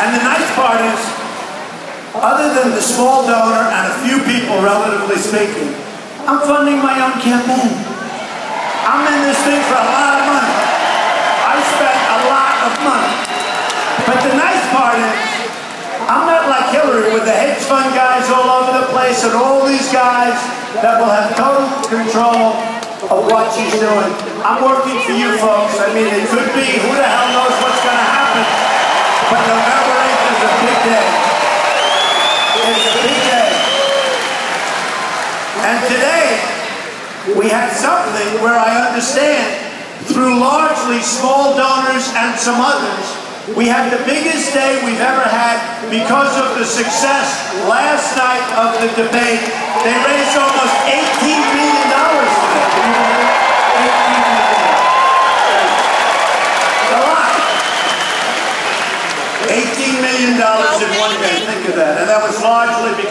And the nice part is, other than the small donor and a few people, relatively speaking, I'm funding my own campaign. I'm in this thing for a lot of money. I spent a lot of money. But the nice part is, I'm not like Hillary with the hedge fund guys all over the place and all these guys that will have total control of what she's doing. I'm working for you folks. I mean, it could be who the hell is day. It's a big day. And today, we had something where I understand, through largely small donors and some others, we had the biggest day we've ever had because of the success last night of the debate. Million in one day. Think of that. And that was largely because